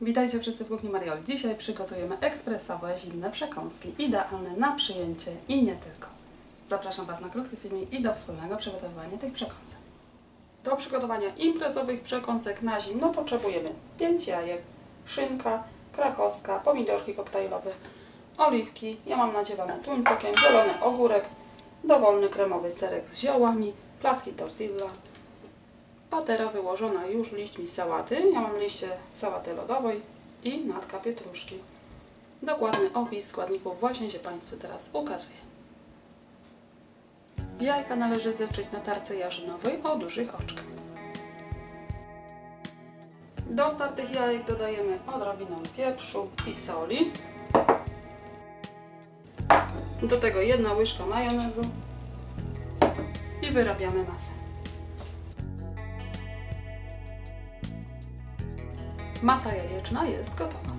Witajcie wszyscy w kuchni Marioli. Dzisiaj przygotujemy ekspresowe, zimne przekąski, idealne na przyjęcie i nie tylko. Zapraszam Was na krótki filmik i do wspólnego przygotowywania tych przekąsek. Do przygotowania imprezowych przekąsek na zimno potrzebujemy 5 jajek, szynka krakowska, pomidorki koktajlowe, oliwki, ja mam nadziewane tuńczykiem, zielony ogórek, dowolny kremowy serek z ziołami, placki tortilla, patera wyłożona już liśćmi sałaty. Ja mam liście sałaty lodowej i natka pietruszki. Dokładny opis składników właśnie się Państwu teraz ukazuje. Jajka należy zetrzeć na tarce jarzynowej o dużych oczkach. Do startych jajek dodajemy odrobinę pieprzu i soli. Do tego jedna łyżka majonezu i wyrabiamy masę. Masa jajeczna jest gotowa.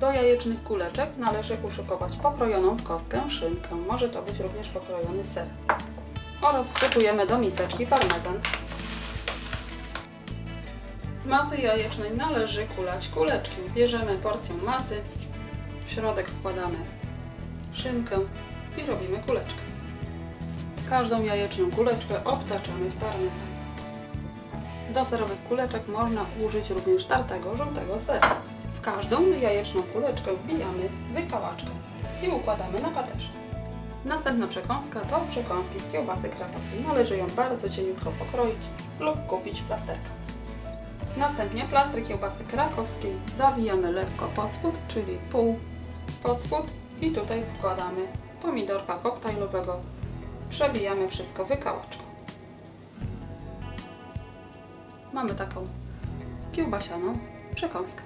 Do jajecznych kuleczek należy uszykować pokrojoną w kostkę szynkę. Może to być również pokrojony ser. Oraz wsypujemy do miseczki parmezan. Z masy jajecznej należy kulać kuleczki. Bierzemy porcję masy, w środek wkładamy szynkę i robimy kuleczkę. Każdą jajeczną kuleczkę obtaczamy w parmezan. Do serowych kuleczek można użyć również tartego żółtego sera. W każdą jajeczną kuleczkę wbijamy wykałaczkę i układamy na paterze. Następna przekąska to przekąski z kiełbasy krakowskiej. Należy ją bardzo cieniutko pokroić lub kupić w plasterkach. Następnie plastry kiełbasy krakowskiej zawijamy lekko pod spód, czyli pół pod spód i tutaj wkładamy pomidorka koktajlowego. Przebijamy wszystko wykałaczką. Mamy taką kiełbasianą przekąskę.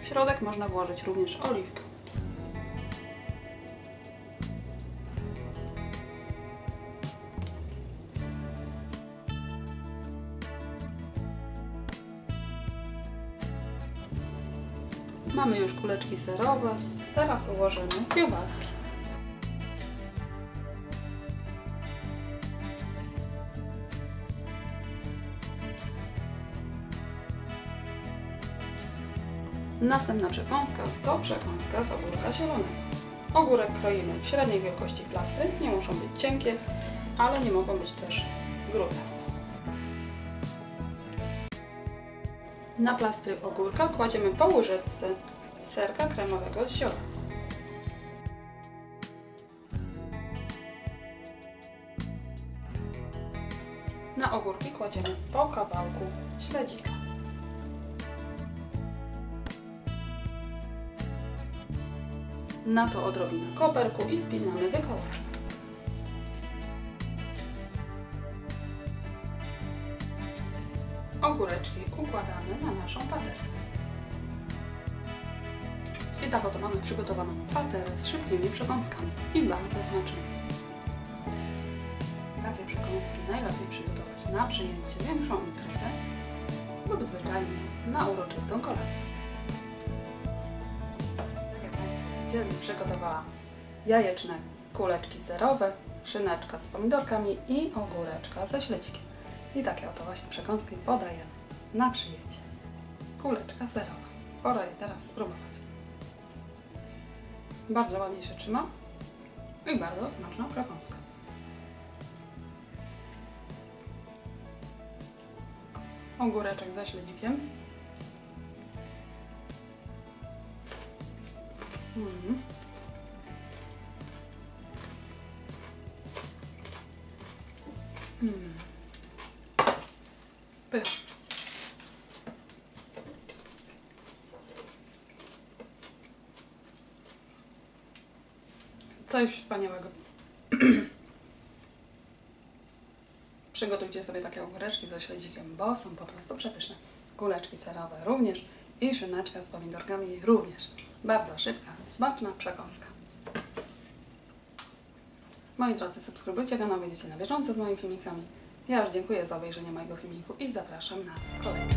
W środek można włożyć również oliwkę. Mamy już kuleczki serowe, teraz ułożymy kiełbaski. Następna przekąska to przekąska z ogórka zielonego. Ogórek kroimy w średniej wielkości plastry, nie muszą być cienkie, ale nie mogą być też grube. Na plastry ogórka kładziemy po łyżeczce serka kremowego z zioła. Na ogórki kładziemy po kawałku śledzika. Na to odrobinę koperku i spinamy wykołaczem. Ogóreczki układamy na naszą paterę. I tak oto mamy przygotowaną paterę z szybkimi przekąskami i bardzo smacznymi. Takie przekąski najlepiej przygotować na przyjęcie większą imprezę lub zwyczajnie na uroczystą kolację dzielnie przygotowałam jajeczne kuleczki serowe, szyneczka z pomidorkami i ogóreczka ze śledzikiem. I takie oto właśnie przekąski podajemy na przyjęcie. Kuleczka serowa. Pora je teraz spróbować. Bardzo ładnie się trzyma i bardzo smaczna przekąska. Ogóreczek ze śledzikiem Mm. Mm. Pycha. Coś wspaniałego. Przygotujcie sobie takie ogóreczki ze śledzikiem, bo są po prostu przepyszne. Kuleczki serowe również i szyneczka z pomidorkami również. Bardzo szybka, smaczna przekąska. Moi drodzy, subskrybujcie kanał, będziecie na bieżąco z moimi filmikami. Ja już dziękuję za obejrzenie mojego filmiku i zapraszam na kolejny.